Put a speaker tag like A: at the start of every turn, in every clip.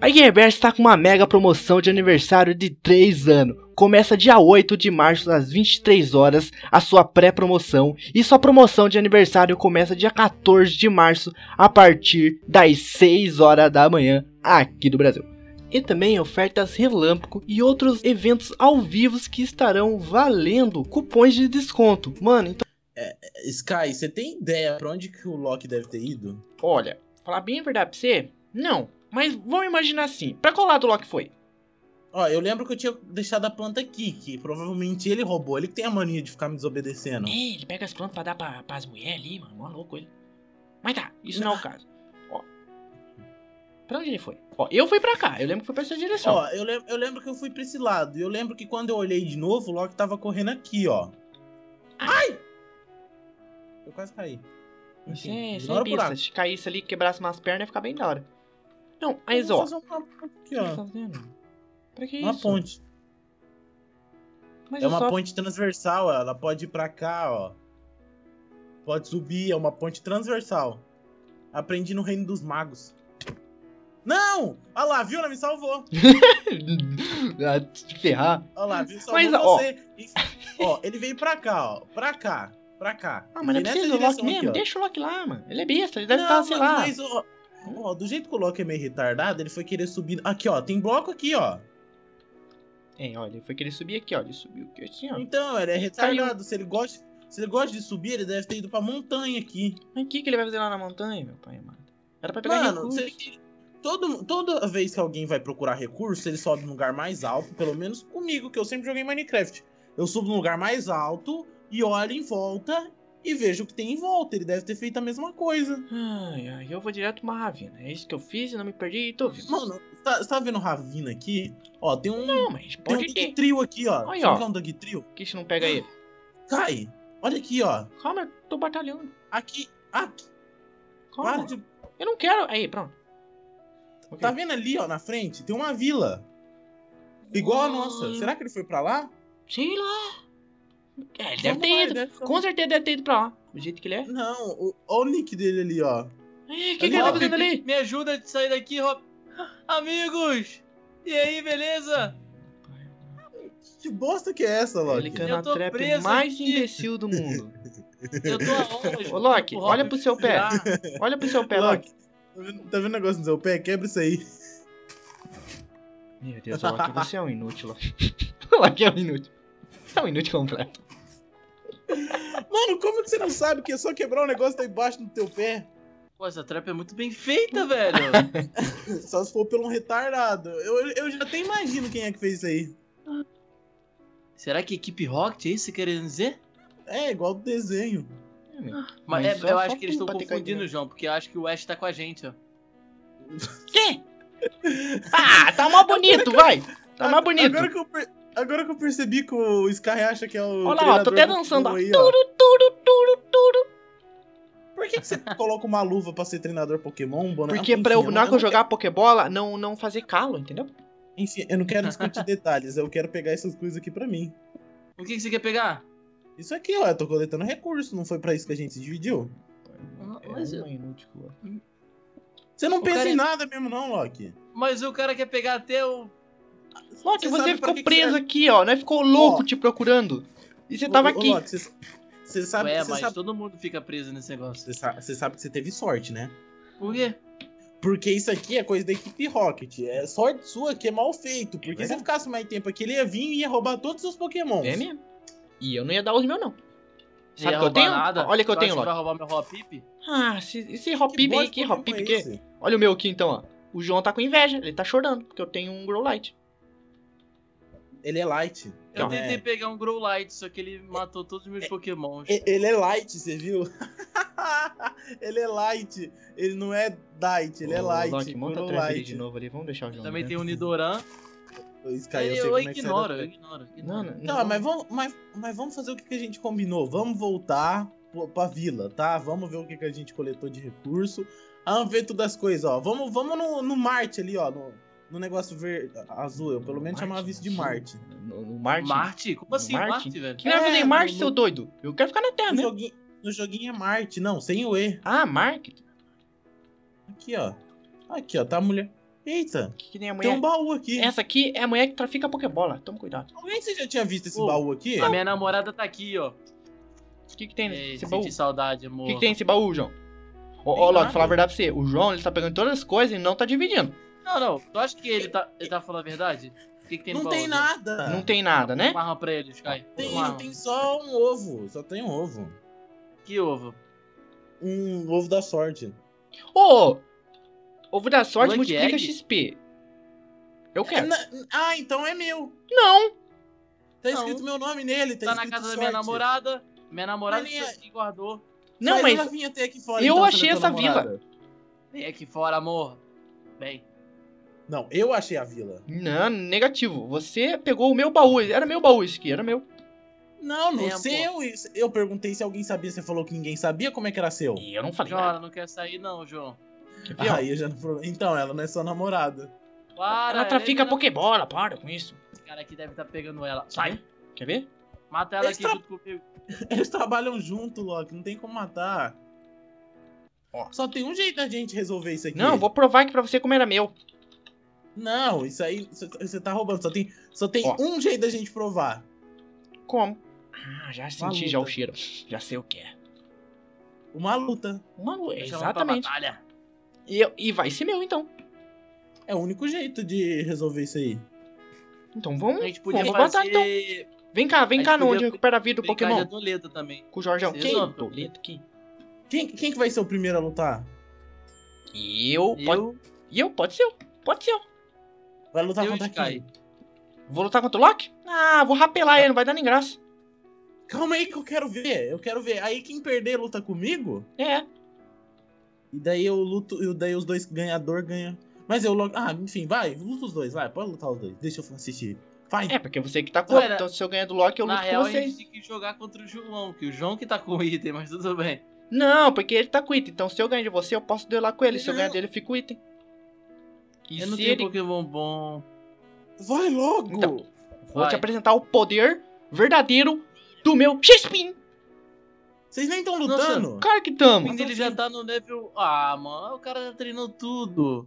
A: A Gearbest está com uma mega promoção de aniversário de 3 anos. Começa dia 8 de março às 23 horas a sua pré-promoção e sua promoção de aniversário começa dia 14 de março a partir das 6 horas da manhã aqui do Brasil. E também ofertas relâmpago e outros eventos ao vivo que estarão valendo cupons de desconto. Mano, então
B: Sky, você tem ideia pra onde que o Loki deve ter ido?
A: Olha, falar bem a verdade pra você, não. Mas vamos imaginar assim, pra qual lado o Loki foi?
B: Ó, eu lembro que eu tinha deixado a planta aqui, que provavelmente ele roubou. Ele que tem a mania de ficar me desobedecendo.
A: É, ele pega as plantas pra dar pra, pras mulheres ali, mano, mó louco ele. Mas tá, isso não, é o caso. Ó, pra onde ele foi? Ó, eu fui pra cá, eu lembro que foi pra essa direção.
B: Ó, eu, lem eu lembro que eu fui pra esse lado. E eu lembro que quando eu olhei de novo, o Loki tava correndo aqui, ó. Ai! Eu quase caí.
A: Você
B: Enfim,
A: é, você
B: ignora
A: é besta, se caísse ali, quebrasse umas pernas, ia ficar bem da hora. Não, mas ó,
B: fazer uma ponte aqui,
A: o que você
B: ó.
A: tá fazendo? Pra que
B: Uma
A: isso?
B: ponte.
A: Mas
B: É uma
A: só-
B: ponte transversal, ela pode ir pra cá, ó. Pode subir, é uma ponte transversal. Aprendi no Reino dos Magos. Não! Olha lá, viu? Ela me salvou.
A: ah, te ferrar.
B: Olha lá, viu? Salvou
A: Mas, ó.
B: você. Enfim, ó, ele veio pra cá, ó. Pra cá. Pra cá.
A: Ah, mas não precisa do Loki mesmo,
B: aqui, ó.
A: deixa o Loki lá, mano. Ele é besta, ele deve
B: Não,
A: estar, sei
B: mas-
A: lá.
B: Mas, ó, ó, do jeito que o Loki é meio retardado, ele foi querer subir. Aqui, ó. Tem bloco aqui, ó.
A: É, olha, ele foi querer subir aqui, ó. Ele subiu aqui assim, ó.
B: Então, ele é retardado. Se ele gosta. Se ele gosta de subir, ele deve ter ido pra montanha aqui.
A: Mas o que, que ele vai fazer lá na montanha, meu pai amado? Era pra pegar
B: Mano,
A: recurso.
B: você- todo, toda vez que alguém vai procurar recurso, ele sobe num lugar mais alto, pelo menos comigo, que eu sempre joguei Minecraft. Eu subo num lugar mais alto e olho em volta e vejo o que tem em volta. Ele deve ter feito a mesma coisa.
A: Ai, ai, eu vou direto pra uma ravina. É isso que eu fiz, eu não me perdi e tô vivo.
B: Mano, tá, você tá vendo Ravina aqui? Ó, tem um,
A: Não, mas
B: tem um
A: pode ter.
B: Dugtrio aqui, ó.
A: Aí, ó.
B: um Dugtrio?
A: Por que você não pega ele?
B: Cai! Olha aqui, ó.
A: Calma, eu tô batalhando.
B: Aqui. Aqui.
A: Calma.
B: Para de...
A: Eu não quero. Aí, pronto. Ok.
B: Tá vendo ali, ó, na frente? Tem uma vila. Igual a
A: Ai.
B: nossa. Será que ele foi pra lá?
A: Sei lá. É, ele deve ter ido. Com certeza deve ter ido pra lá. Do jeito que ele é.
B: Não, o, olha o nick dele ali, ó.
A: É, o que, que ele tá fazendo ali?
C: Me ajuda a sair daqui, Rob. Amigos! E aí, beleza?
B: Que bosta que é essa, Loki?
A: Ele
C: tô
A: trap
C: preso
A: mais
C: aqui.
A: imbecil do mundo.
C: Eu tô aonde?
A: Ô, Loki,
C: O
A: olha pro seu pé.
C: virar.
A: Olha pro seu pé, Loki.
B: Loki, tá vendo, tá vendo o negócio no seu pé? Quebra isso aí.
A: Meu Deus, Loki, você é um inútil, Loki. Loki é um inútil. É um inútil completo.
B: Mano, como que você não sabe que é só quebrar um negócio tá embaixo do teu pé?
C: Pô, essa trap é muito bem feita, velho.
B: Só se for pelo um retardado. Eu, eu já até imagino quem é que fez isso aí.
C: Será que equipe Rocket é isso que você querendo dizer?
B: É, igual do desenho.
A: É.
C: Mas,
A: Mas
C: é-
A: só-
C: eu acho que eles estão confundindo,
A: nele.
C: João, porque eu acho que o Ash tá com a gente, ó.
A: Que? Ah, tá mó bonito, vai. Tá mais bonito.
B: Agora que eu, per- agora que eu percebi que o Sky acha que é o.
A: Olha lá, ó, tô até dançando, ó.
B: Aí,
A: Turu,
B: que, que você coloca uma luva pra ser treinador Pokémon, um boneco?
A: Porque pra eu, na hora que eu jogar Pokébola, não, não fazer calo, entendeu?
B: Enfim, eu não quero discutir detalhes, eu quero pegar essas coisas aqui pra mim.
C: O que, que você quer pegar?
B: Isso aqui, ó, eu tô coletando recurso, não foi pra isso que a gente se dividiu?
A: É
C: Mas,
A: inútil, Loki.
B: Você não
C: O
B: pensa
C: cara
B: em
C: é-
B: nada mesmo, não, Loki.
C: mas o cara quer pegar até o.
A: Loki,
B: Você
A: você, ficou
B: que que
A: preso
B: serve?
A: aqui, ó. Nós ficou louco
B: Ó.
A: te procurando. E você tava
B: Ô, ô,
A: aqui.
B: Loki, você, você sabe,
C: Ué,
B: você,
C: mas
B: sabe,
C: todo mundo fica preso nesse negócio.
B: você, sa- você sabe que você teve sorte, né?
C: Por quê?
B: Porque isso aqui é coisa da equipe Rocket. É sorte sua que é mal feito. Porque se
A: verdade.
B: você ficasse mais tempo aqui, ele ia vir e ia roubar todos os seus Pokémon.
A: É mesmo. E eu não ia dar os meus, não.
C: Você
A: Sabe
C: ia
A: que eu tenho?
C: Nada?
A: Olha que eu
C: Tu
A: tenho, Loki.
C: vai roubar meu Hop Pip?
A: Ah, esse, esse Hop Pip aí, que Hop Pip
B: é
A: que? Olha o meu aqui então, ó. O João tá com inveja, ele tá chorando, porque eu tenho um Grow Light.
B: Ele é light.
C: Eu
A: Não,
C: tentei
B: é.
C: pegar um Growlite, só que ele matou todos os meus pokémons.
B: E- Ele é light, você viu? ele é light. Ele não é diet, ele é light.
A: Loki, monta a
B: puro
A: trap ali
B: light.
A: de novo ali, vamos deixar o João.
C: Também
A: né?
C: tem o Nidoran.
B: Sky, eu sei
C: eu
B: como é é
C: ignoro, eu ignoro.
A: Não,
C: ignoro.
A: não,
B: Não, mas vamos, mas, mas vamos fazer o que que a gente combinou. Vamos voltar pra vila, tá? Vamos ver o que, que a gente coletou de recurso. Vamos ver todas as coisas, ó. Vamos, vamos no, no Marte ali, ó. No, no negócio verde, azul. Eu pelo menos
A: Marte,
B: chamava isso de? Marte.
A: No, no Marte?
C: Marte? Como assim,
A: Marte?
C: Marte, velho?
A: Que vai fazer
B: É,
A: em Marte,
B: no-
A: seu doido? Eu quero ficar na Terra
B: No
A: mesmo.
B: joguinho, no joguinho é Marte, não, sem o E.
A: Ah, Market?
B: Aqui, ó. Aqui, ó, tá a mulher. Eita,
A: Que, que nem a
B: tem um
A: mulher.
B: baú aqui.
A: Essa aqui é a mulher que trafica Pokébola. Toma cuidado.
B: Alguém você já tinha visto esse
C: Ô,
B: baú aqui?
C: A minha namorada tá aqui, ó.
A: O que, que tem
C: Ei,
A: nesse baú?
C: saudade,
A: O
C: amor.
A: que, que tem nesse baú, João? Ô, Loki,
B: nada.
A: falar a verdade pra você. O João, ele tá pegando todas as coisas e não tá dividindo.
C: Não, não. Tu acha que ele tá, ele tá falando a verdade? O que, que tem no
B: não
C: baú,
B: tem
C: João?
B: nada.
A: Não tem nada, né?
C: Marra pra ele, Sky.
B: Tem,
C: Marra.
B: tem só um ovo. Só tem um ovo.
C: Que ovo?
B: Um ovo da sorte.
A: Ô! Ovo da sorte multiplica
C: Egg?
A: XP. Eu quero.
B: Na- Ah, então é meu.
A: Não!
B: Tá
C: Não.
B: escrito meu nome nele. Tá,
C: Tá na
B: escrito
C: casa da
B: sorte.
C: minha namorada. Minha namorada
B: Mas nem é-
C: que guardou.
A: Não,
B: Faz
A: mas.
B: ela vir até aqui fora,
A: eu
B: então,
A: achei
B: é tua
A: essa vila.
B: namorada.
C: Vem aqui fora, amor. Bem.
B: Não, eu achei a vila.
A: Não, negativo. Você pegou o meu baú. Era meu baú isso aqui, era meu.
B: Não, não
C: Tem,
B: seu. Eu perguntei se alguém sabia, você falou que ninguém sabia, como é que era seu?
A: E eu não falei
C: João, ela não quer sair, não, João.
A: Ó?
B: Aí eu já não... Então, ela não é sua namorada.
C: Para,
A: Ela trafica
C: ele-
A: Pokébola, para com isso.
C: Esse cara aqui deve estar pegando ela. Sai.
A: Quer ver?
C: Mata ela
B: Eles
C: aqui
B: tra-
C: junto comigo.
B: Eles trabalham junto, Loki, não tem como matar.
A: Ó.
B: Só tem um jeito da gente resolver isso aqui.
A: Não, vou provar aqui pra você como era meu.
B: Não, isso aí você tá roubando. Só tem, só tem
A: Ó.
B: um jeito da gente provar.
A: Como? Ah, já senti já o
B: luta.
A: cheiro. Já sei o que é.
B: Uma luta.
A: Uma
C: pra
A: exatamente.
C: batalha.
A: E, eu- e vai ser meu então.
B: É o único jeito de resolver isso aí.
A: Então
C: A
A: vamos,
C: gente podia
A: vamos
C: fazer...
A: batalhar então. Vem cá, vem
C: A
A: cá onde recupera a vida do Pokémon.
C: adoleta também.
A: Com o Jorgão. Quem? aqui.
B: Quem, quem que vai ser o primeiro a lutar?
A: E eu, pode,
C: Eu,
A: e eu, pode ser eu. Pode ser eu.
B: Vai lutar
C: eu
B: contra quem?
A: Vou lutar contra o Loki? Ah, vou rapelar ele, não vai dar nem graça.
B: Calma aí que eu quero ver. Eu quero ver. Aí quem perder luta comigo.
A: É.
B: E daí eu luto. E daí os dois ganhador ganham. Mas eu logo. Ah, enfim, vai. Luta os dois, vai. Pode lutar os dois. Deixa eu assistir. Vai.
A: É, porque você que tá com
C: Cara,
A: Então se eu ganhar do Loki, eu luto
C: real,
A: com
C: a gente tem que jogar contra o João, que o João que tá com o item, mas tudo bem.
A: Não, porque ele tá com item. Então se eu ganhar de você, eu posso duelar com ele. Se eu ganhar dele, eu fico com item. E
C: eu não
A: se
C: tenho
A: ele...
C: Pokémon bom.
B: Vai logo.
A: Então. Vou
C: Vai.
A: te apresentar o poder verdadeiro do meu X-Pin.
B: Vocês nem estão lutando.
A: Claro que
C: O
A: tamo.
C: fim dele já tá no level. Ah, mano, o cara já treinou tudo.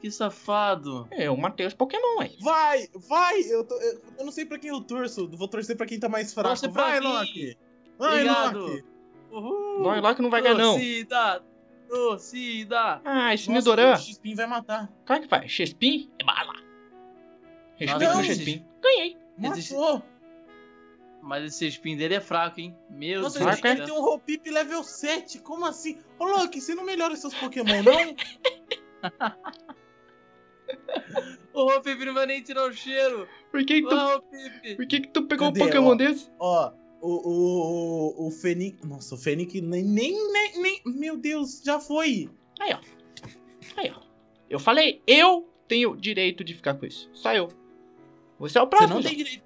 C: Que safado.
A: Eu matei os Pokémon, aí.
B: Vai, vai. Eu, tô- eu, eu não sei pra quem eu torço. Vou torcer pra quem tá mais fraco.
C: Torce
B: Vai. Loki. Vai,
C: Obrigado.
B: Loki.
C: Uhul.
A: Vai que não vai ganhar, não.
C: Torcida. Torcida.
A: Ah, esse
B: Nossa,
A: Nidoran.
B: o X-Pin vai matar.
A: Claro que vai. X-Pin é bala. Respeita
C: Não,
A: meu X-Pin. Ganhei.
B: Matou.
C: Mas esse spin dele é fraco, hein? Meu
B: Nossa,
C: Deus do
B: ele
C: céu.
B: tem um Hopip level 7. Como assim? Ô, Loki, você não melhora seus Pokémon, não?
C: O Hopipe não vai nem tirar o cheiro.
A: Por que que tu, por que que tu pegou
B: Cadê,
A: um Pokémon
B: ó?
A: desse?
B: Ó, o, o, o, Fênix. Nossa, o Fênix nem, nem, nem, nem. Meu Deus, já foi.
A: Aí, ó. Aí, ó. Eu falei, eu tenho direito de ficar com isso. Só eu. Você é o
B: Você
A: próximo.
B: não
A: João.
B: tem direito.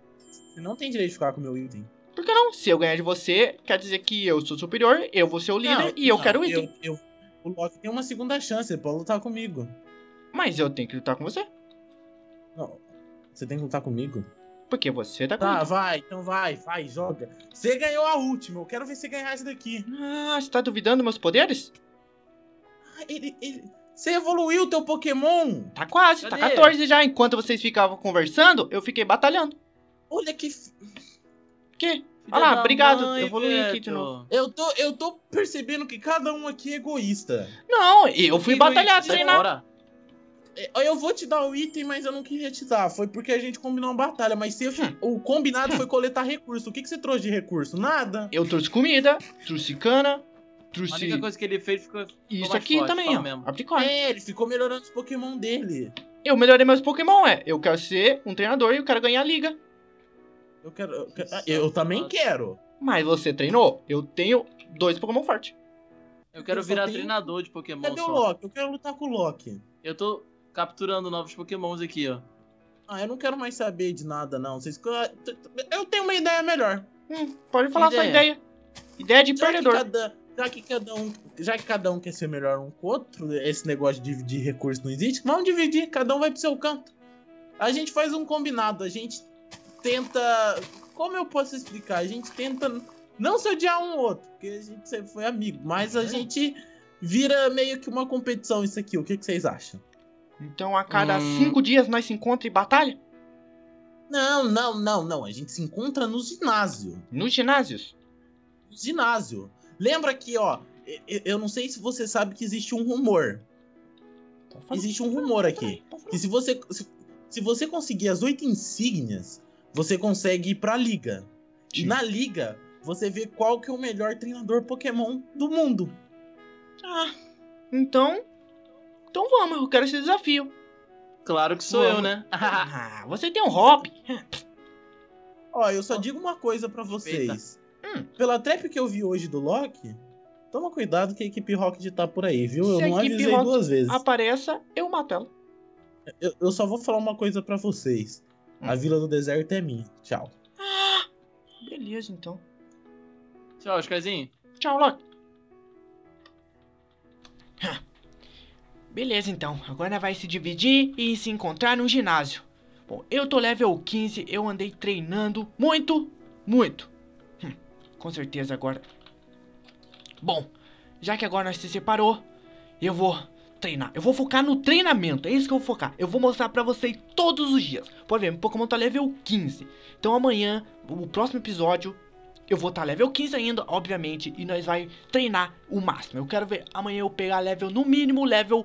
B: Você não tem direito de ficar com o meu item.
A: Por que não? Se eu ganhar de você, quer dizer que eu sou superior, eu vou ser o líder
B: Não,
A: e eu
B: não,
A: quero o item.
B: Eu, eu- o Loki tem uma segunda chance, ele pode lutar comigo.
A: Mas eu tenho que lutar com você.
B: Não, você tem que lutar comigo?
A: Porque você tá com
B: Tá, vai, então vai, vai, joga. Você ganhou a última, eu quero ver você ganhar essa daqui.
A: Ah, você tá duvidando dos meus poderes?
B: Ah, ele, ele... Você evoluiu o teu Pokémon?
A: Tá quase, tá
C: Cadê?
A: 14 já. Enquanto vocês ficavam conversando, eu fiquei batalhando.
B: Olha que.
A: Que?
C: Filha
A: Olha lá, obrigado.
C: mãe,
A: Eu evoluí aqui de novo.
B: Eu tô, eu tô percebendo que cada um aqui é egoísta.
A: Não, eu fui
C: Que
A: batalhar, treinar.
C: bora.
B: Eu vou te dar o item, mas eu não queria te dar. Foi porque a gente combinou uma batalha. Mas se eu-
A: Hum.
B: o combinado foi coletar recurso. O que, que você trouxe de recurso? Nada.
A: Eu trouxe comida, trouxe cana,
C: A
A: trouxe
C: única coisa que ele fez ficou.
A: isso
C: mais
A: aqui
C: forte,
A: também, ó.
C: mesmo.
B: É, ele ficou melhorando os Pokémon dele.
A: Eu melhorei meus Pokémon, é. Eu quero ser um treinador e eu quero ganhar a liga.
B: Eu quero. Eu, quero- eu também quero.
A: Mas você treinou? Eu tenho dois Pokémon fortes.
C: Eu quero
B: Eu
C: virar
B: tenho-
C: treinador de Pokémon.
B: Cadê o
C: só.
B: Loki? Eu quero lutar com o Loki.
C: Eu tô capturando novos Pokémons aqui, ó.
B: Ah, eu não quero mais saber de nada, não. Vocês... Eu tenho uma ideia melhor.
A: Hum, pode falar sua
C: ideia?
A: ideia. Ideia de
B: Já que,
A: perdedor.
B: cada, já, que cada um, já que cada um quer ser melhor um com o outro, esse negócio de dividir recurso não existe, vamos dividir, cada um vai pro seu canto. A gente faz um combinado, a gente tenta. Como eu posso explicar? A gente tenta não se odiar um ou outro, porque a gente sempre foi amigo, mas a gente vira meio que uma competição isso aqui. O que, que vocês acham?
A: Então a cada
C: Hum.
A: cinco dias nós se encontra em batalha?
B: Não, não, não, não. A gente se encontra no ginásio.
A: Nos ginásios?
B: No ginásio. Lembra que, ó, e- e- eu não sei se você sabe que existe um rumor. Existe um rumor aqui. Que se você, se, se você conseguir as oito insígnias, você consegue ir pra liga. E
A: Sim.
B: na liga, você vê qual que é o melhor treinador Pokémon do mundo.
A: Ah, então. Então vamos, eu quero esse desafio.
C: Claro que sou
A: Vamos.
C: eu, né?
A: Ah, você tem um hobby.
B: Ó, eu só digo uma coisa pra vocês.
A: Hum.
B: Pela trap que eu vi hoje do Loki, toma cuidado que a equipe Rocket tá por aí, viu? Eu
A: Se a
B: não avisei
A: Rocket
B: duas vezes.
A: Apareça, eu mato ela.
B: Eu, eu só vou falar uma coisa pra vocês. A
A: Hum.
B: Vila do Deserto é minha. Tchau.
A: Ah, beleza então.
C: Tchau, Oscarzinho.
A: Tchau, Loki. Beleza então, agora vai se dividir e se encontrar no ginásio. Bom, eu tô level 15, eu andei treinando muito, muito. Hum, com certeza agora. Bom, já que agora nós se separou, eu vou treinar. Eu vou focar no treinamento, é isso que eu vou focar. Eu vou mostrar pra vocês todos os dias. Pode ver, meu Pokémon tá level 15. Então amanhã, o próximo episódio, eu vou estar level 15 ainda, obviamente, e nós vai treinar o máximo. Eu quero ver amanhã eu pegar level, no mínimo, level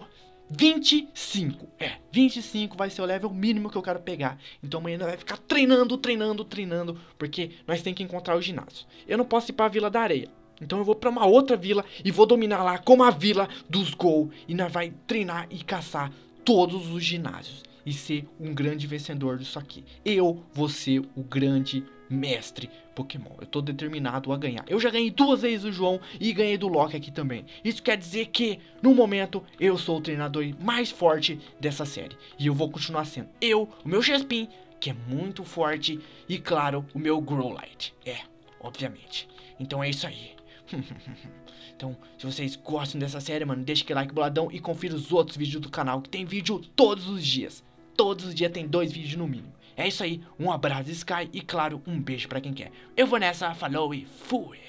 A: 25. É, 25 vai ser o level mínimo que eu quero pegar. Então amanhã nós vai ficar treinando, treinando, treinando, porque nós tem que encontrar o ginásio. Eu não posso ir pra Vila da Areia. Então eu vou pra uma outra vila e vou dominar lá como a vila dos Gol. E nós vai treinar e caçar todos os ginásios. E ser um grande vencedor disso aqui. Eu vou ser o grande mestre Pokémon. Eu tô determinado a ganhar. Eu já ganhei duas vezes do João e ganhei do Loki aqui também. Isso quer dizer que, no momento, eu sou o treinador mais forte dessa série. E eu vou continuar sendo. Eu, o meu Chespin, que é muito forte. E claro, o meu Growlite. É, obviamente. Então é isso aí. Então, se vocês gostam dessa série, mano, deixa aquele like boladão e confira os outros vídeos do canal, que tem vídeo todos os dias. Todos os dias tem dois vídeos no mínimo. É isso aí, um abraço Sky e claro, um beijo pra quem quer. Eu vou nessa, falou e fui!